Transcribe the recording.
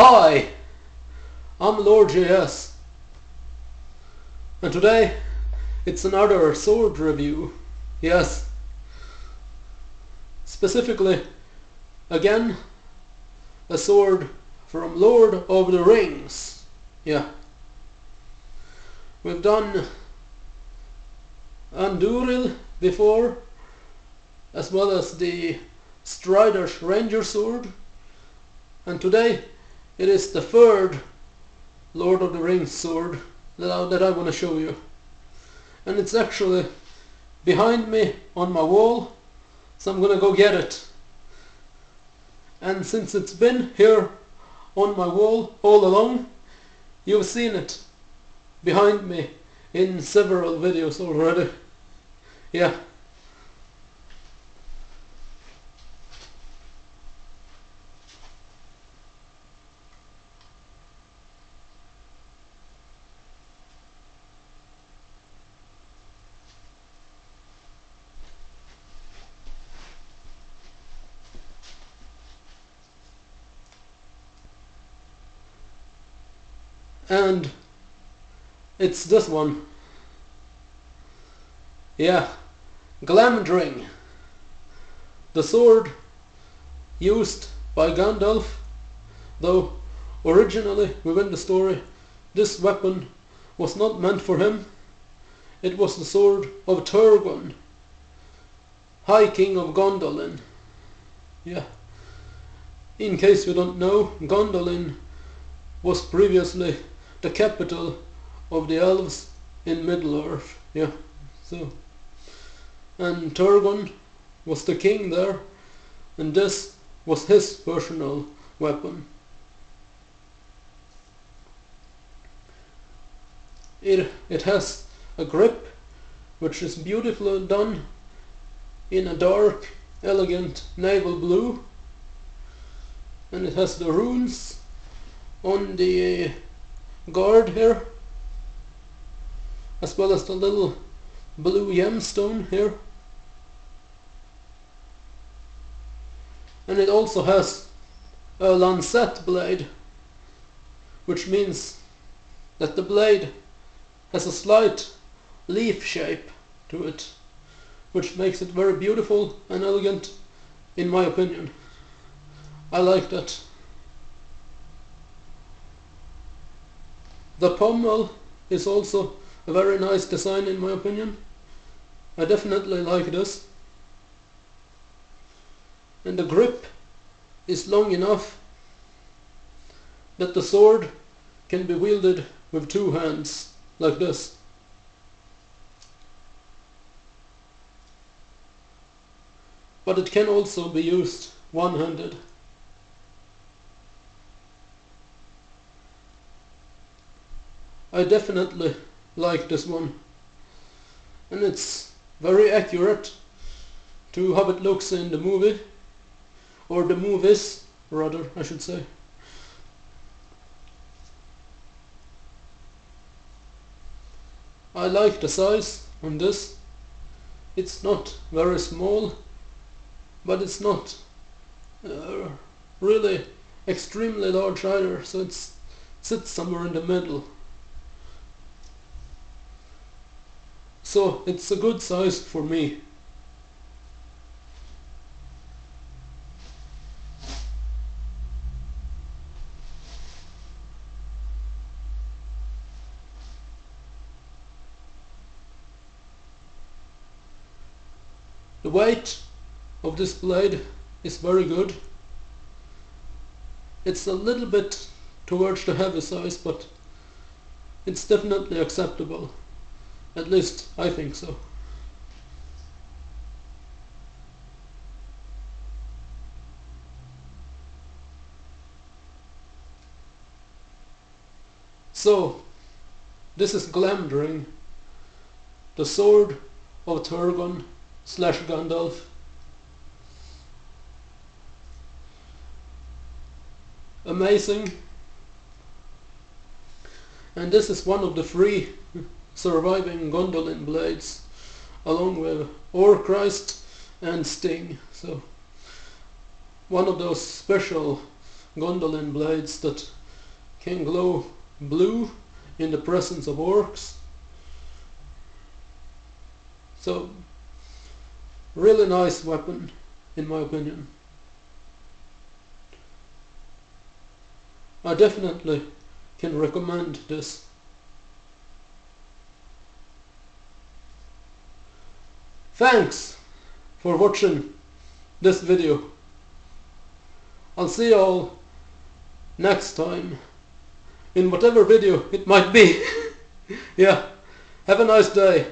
Hi, I'm Lord JS, and today it's another sword review. Yes, specifically, again, a sword from Lord of the Rings. Yeah, we've done Andúril before, as well as the Strider's Ranger sword, and today it is the third Lord of the Rings sword that I, that I want to show you. And it's actually behind me on my wall, so I'm gonna go get it. And since it's been here on my wall all along, you've seen it behind me in several videos already. Yeah. And it's this one. Yeah, Glamdring, the sword used by Gandalf, though originally within the story this weapon was not meant for him. It was the sword of Turgon, High King of Gondolin. Yeah. In case you don't know, Gondolin was previously the capital of the elves in Middle-earth. Yeah, so. And Turgon was the king there, and this was his personal weapon. It, it has a grip which is beautifully done in a dark, elegant naval blue, and it has the runes on the guard here as well as the little blue gemstone here and it also has a lancet blade which means that the blade has a slight leaf shape to it which makes it very beautiful and elegant in my opinion. I like that. The pommel is also a very nice design in my opinion. I definitely like this. And the grip is long enough that the sword can be wielded with two hands, like this. But it can also be used one-handed. I definitely like this one. And it's very accurate to how it looks in the movie. Or the movies rather I should say. I like the size on this. It's not very small but it's not uh, really extremely large either so it sits somewhere in the middle So it's a good size for me. The weight of this blade is very good. It's a little bit towards the heavy size but it's definitely acceptable. At least I think so. So, this is Glamdring, the sword of Turgon slash Gandalf. Amazing. And this is one of the three surviving Gondolin blades along with Orcrist and Sting. So one of those special Gondolin blades that can glow blue in the presence of orcs. So, really nice weapon, in my opinion. I definitely can recommend this. Thanks for watching this video. I'll see you all next time in whatever video it might be. yeah, have a nice day.